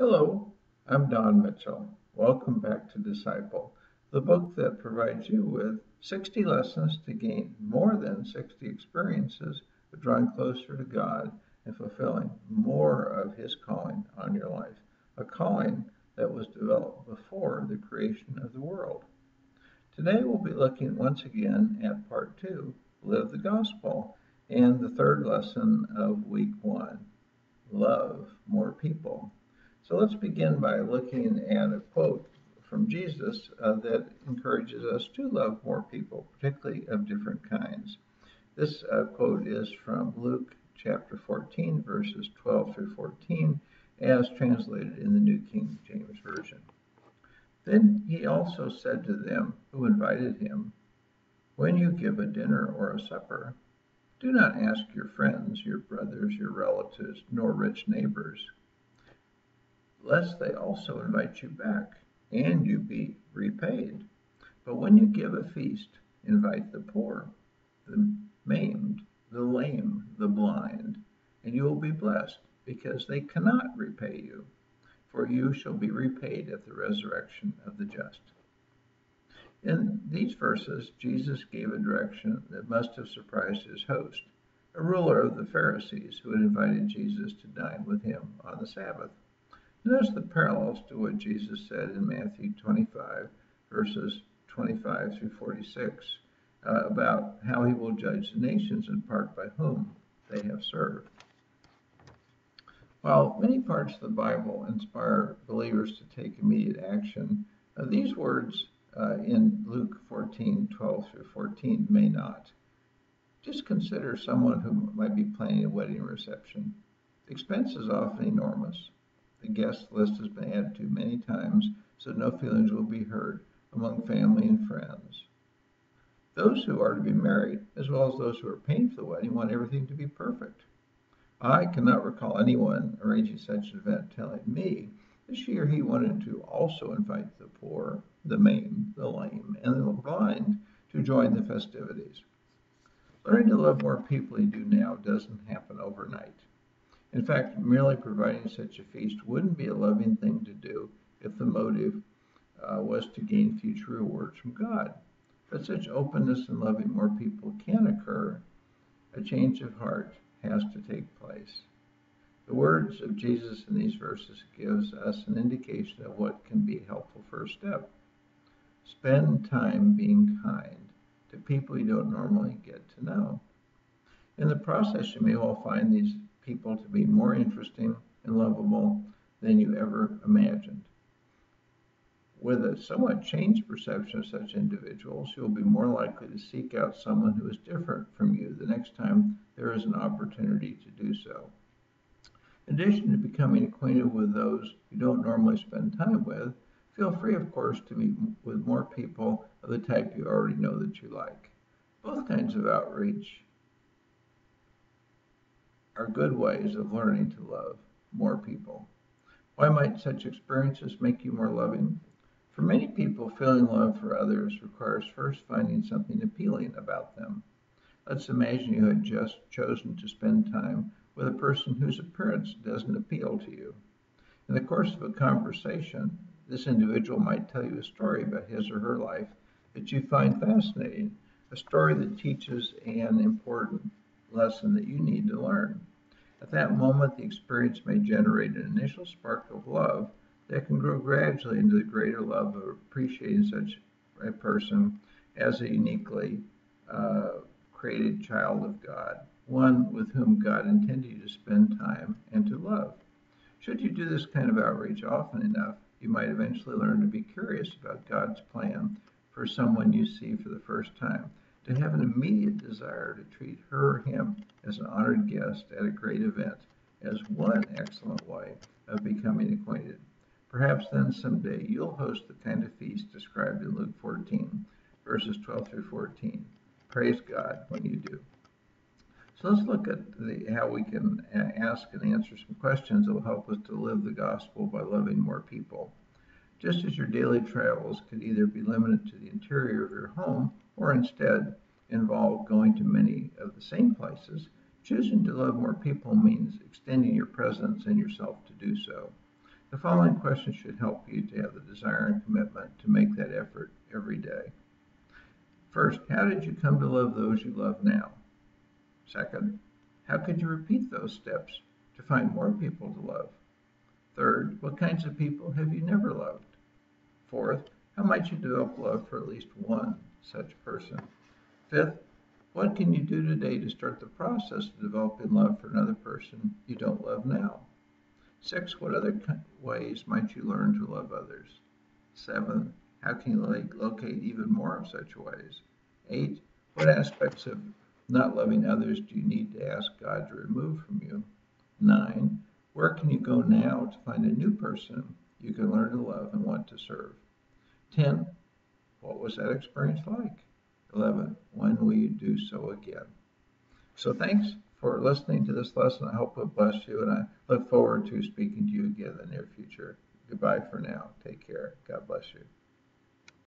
Hello, I'm Don Mitchell. Welcome back to Disciple, the book that provides you with 60 lessons to gain more than 60 experiences of drawing closer to God and fulfilling more of His calling on your life, a calling that was developed before the creation of the world. Today we'll be looking once again at part two, Live the Gospel, and the third lesson of week one, Love More People. So let's begin by looking at a quote from Jesus uh, that encourages us to love more people, particularly of different kinds. This uh, quote is from Luke chapter 14, verses 12 through 14, as translated in the New King James Version. Then he also said to them who invited him, When you give a dinner or a supper, do not ask your friends, your brothers, your relatives, nor rich neighbors lest they also invite you back and you be repaid. But when you give a feast, invite the poor, the maimed, the lame, the blind, and you will be blessed, because they cannot repay you, for you shall be repaid at the resurrection of the just. In these verses, Jesus gave a direction that must have surprised his host, a ruler of the Pharisees who had invited Jesus to dine with him on the Sabbath. Notice the parallels to what Jesus said in Matthew 25, verses 25 through 46, uh, about how he will judge the nations in part by whom they have served. While many parts of the Bible inspire believers to take immediate action, uh, these words uh, in Luke 14, 12 through 14 may not. Just consider someone who might be planning a wedding reception. The expense is often enormous. The guest list has been added to many times, so no feelings will be hurt among family and friends. Those who are to be married, as well as those who are paying for the wedding, want everything to be perfect. I cannot recall anyone arranging such an event telling me that she or he wanted to also invite the poor, the maimed, the lame, and the blind to join the festivities. Learning to love more people you do now doesn't happen overnight. In fact, merely providing such a feast wouldn't be a loving thing to do if the motive uh, was to gain future rewards from God. But such openness and loving more people can occur. A change of heart has to take place. The words of Jesus in these verses gives us an indication of what can be a helpful first step. Spend time being kind to people you don't normally get to know. In the process, you may well find these people to be more interesting and lovable than you ever imagined. With a somewhat changed perception of such individuals, you'll be more likely to seek out someone who is different from you the next time there is an opportunity to do so. In addition to becoming acquainted with those you don't normally spend time with, feel free, of course, to meet with more people of the type you already know that you like. Both kinds of outreach are good ways of learning to love more people. Why might such experiences make you more loving? For many people, feeling love for others requires first finding something appealing about them. Let's imagine you had just chosen to spend time with a person whose appearance doesn't appeal to you. In the course of a conversation, this individual might tell you a story about his or her life that you find fascinating, a story that teaches an important lesson that you need to learn. At that moment, the experience may generate an initial spark of love that can grow gradually into the greater love of appreciating such a person as a uniquely uh, created child of God, one with whom God intended you to spend time and to love. Should you do this kind of outreach often enough, you might eventually learn to be curious about God's plan for someone you see for the first time to have an immediate desire to treat her or him as an honored guest at a great event as one excellent way of becoming acquainted. Perhaps then someday you'll host the kind of feast described in Luke 14, verses 12 through 14. Praise God when you do. So let's look at the, how we can uh, ask and answer some questions that will help us to live the gospel by loving more people. Just as your daily travels could either be limited to the interior of your home or instead involve going to many of the same places, choosing to love more people means extending your presence and yourself to do so. The following questions should help you to have the desire and commitment to make that effort every day. First, how did you come to love those you love now? Second, how could you repeat those steps to find more people to love? Third, what kinds of people have you never loved? Fourth, how might you develop love for at least one such person? Fifth, what can you do today to start the process of developing love for another person you don't love now? Six, what other ways might you learn to love others? Seven, how can you locate even more of such ways? Eight, what aspects of not loving others do you need to ask God to remove from you? Nine, where can you go now to find a new person you can learn to love and want to serve? 10. What was that experience like? 11. When will you do so again? So thanks for listening to this lesson. I hope it bless you, and I look forward to speaking to you again in the near future. Goodbye for now. Take care. God bless you.